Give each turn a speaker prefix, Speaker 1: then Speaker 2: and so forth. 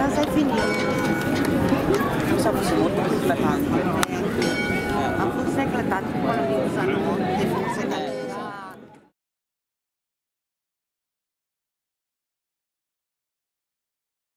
Speaker 1: Mas é finito. Só por cima, outra secretária. A por secretária, por causa de usar no outro.